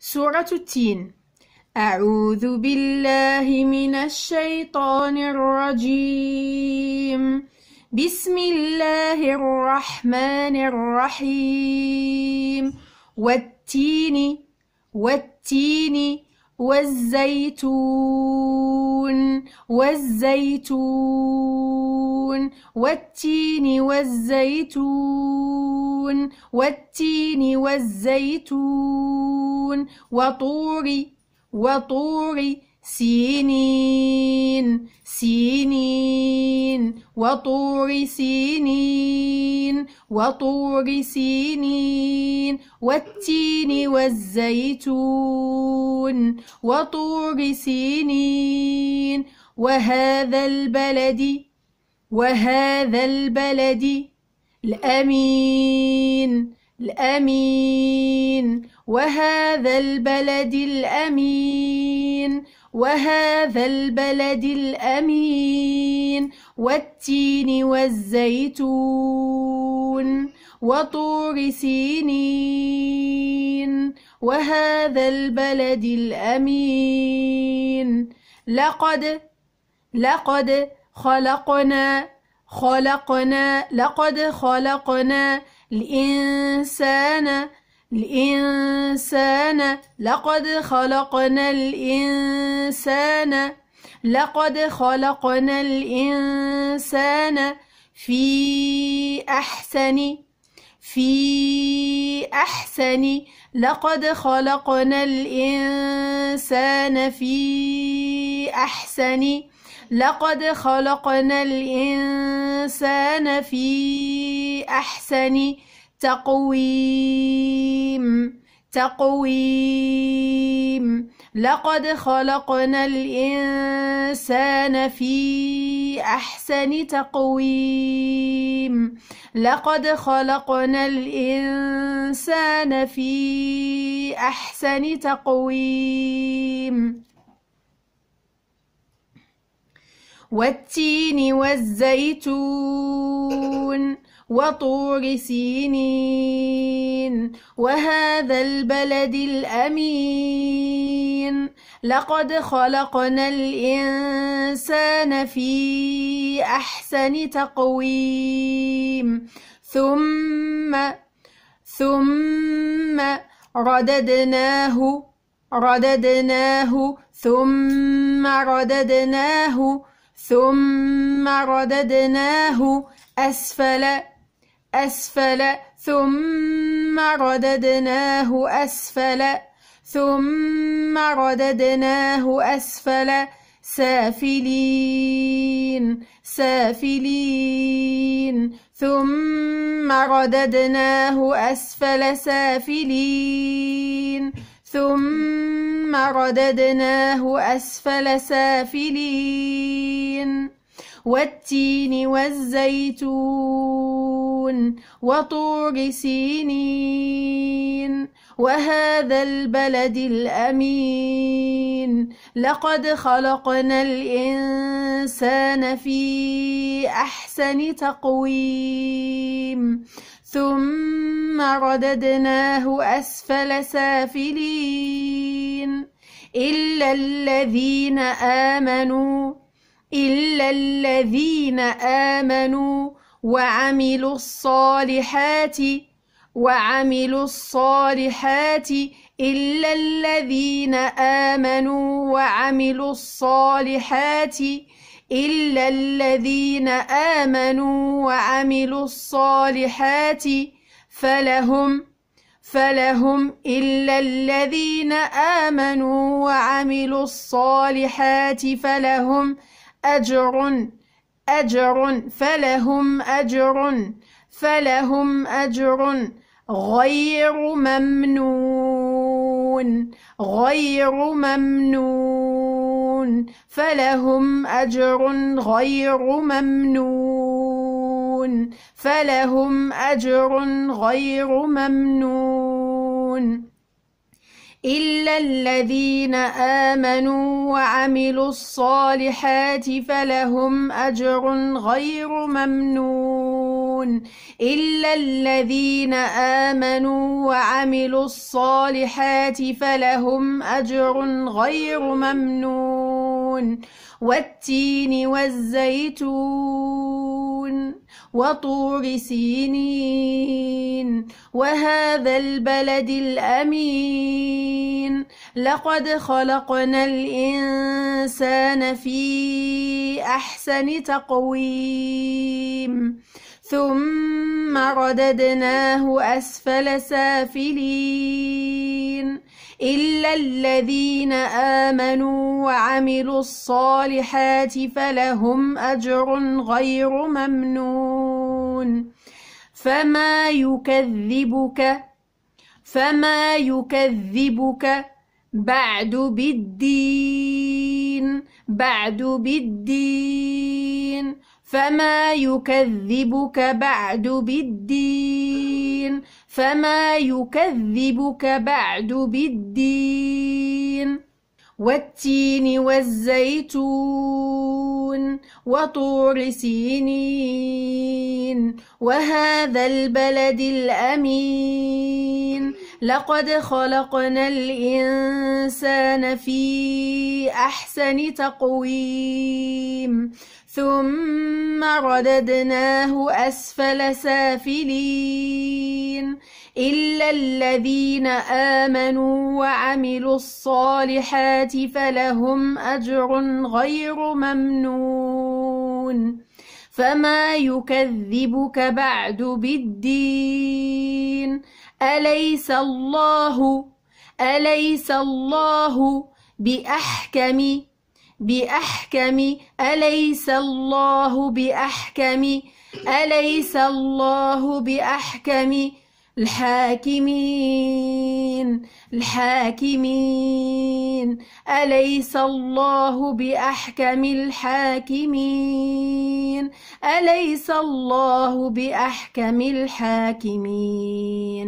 سورة التين. أعوذ بالله من الشيطان الرجيم. بسم الله الرحمن الرحيم. والتين والتين والزيتون والزيتون والتين والزيتون والتين والزيتون وطور وطور سينين سينين وطور سينين وطور سينين والتين والزيتون. وطور سينين. وهذا البلد وهذا البلد الأمين الأمين. وهذا البلد الأمين وهذا البلد الأمين. والتين والزيتون وطور سينين. وهذا البلد الأمين. لقد لقد خلقنا خلقنا لقد خلقنا الإنسان الإنسان لقد خلقنا الإنسان لقد خلقنا الإنسان في أحسن في أحسن لقد خلقنا الإنسان في أحسن. لقد خلقنا الإنسان في أحسن. تقويم تقويم. لقد خلقنا الإنسان في أحسن تقويم. لقد خلقنا الإنسان في أحسن تقويم. والتين والزيتون وطور سينين. وهذا البلد الأمين. لقد خلقنا الإنسان في أحسن تقويم. ثم ثم رددناه رددناه. ثم رددناه. ثم رددناه. أسفل أسفل. ثم رددناه. أسفل. ثم رددناه أسفل سافلين سافلين. ثم رددناه أسفل سافلين. ثم رددناه أسفل سافلين. والتين والزيتون وطور سينين. وهذا البلد الأمين. لقد خلقنا الإنسان في أحسن تقويم. ثم رددناه أسفل سافلين. إلا الذين آمنوا إلا الذين آمنوا وعملوا الصالحات وعملوا الصالحات إلا الذين آمنوا وعملوا الصالحات إلا الذين آمنوا وعملوا الصالحات فلهم فلهم إلا الذين آمنوا وعملوا الصالحات فلهم أجر أجر فلهم أجر فلهم أجر. غير ممنون غير ممنون. فلهم أجر غير ممنون. فلهم أجر غير ممنون. إلا الذين آمنوا وعملوا الصالحات فلهم أجر غير ممنون. ممنون إلا الذين آمنوا وعملوا الصالحات فلهم أجر غير ممنون والتين والزيتون وطور سينين وهذا البلد الأمين. لقد خلقنا الإنسان في أحسن تقويم. ثم رددناه أسفل سافلين إلا الذين آمنوا وعملوا الصالحات فلهم أجر غير ممنون فما يكذبك فما يكذبك بعد بالدين بعد بالدين فما يكذبك بعد بالدين فما يكذبك بعد بالدين والتين والزيتون وطور سينين وهذا البلد الأمين لقد خلقنا الإنسان في أحسن تقويم ثم رددناه أسفل سافلين. إلا الذين آمنوا وعملوا الصالحات فلهم أجر غير ممنون. فما يكذبك بعد بالدين. أليس الله أليس الله بأحكم بأحكم أليس الله بأحكم أليس الله بأحكم؟ الحاكمين الحاكمين أليس الله بأحكم الحاكمين؟ أليس الله بأحكم الحاكمين؟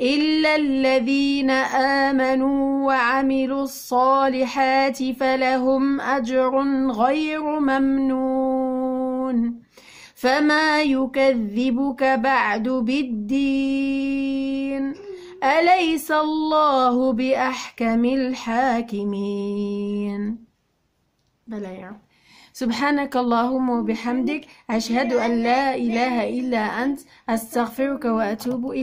إلا الذين آمنوا وعملوا الصالحات فلهم أجر غير ممنون فما يكذبك بعد بالدين أليس الله بأحكم الحاكمين بلى. سبحانك اللهم وبحمدك أشهد أن لا إله إلا أنت أستغفرك وأتوب إليك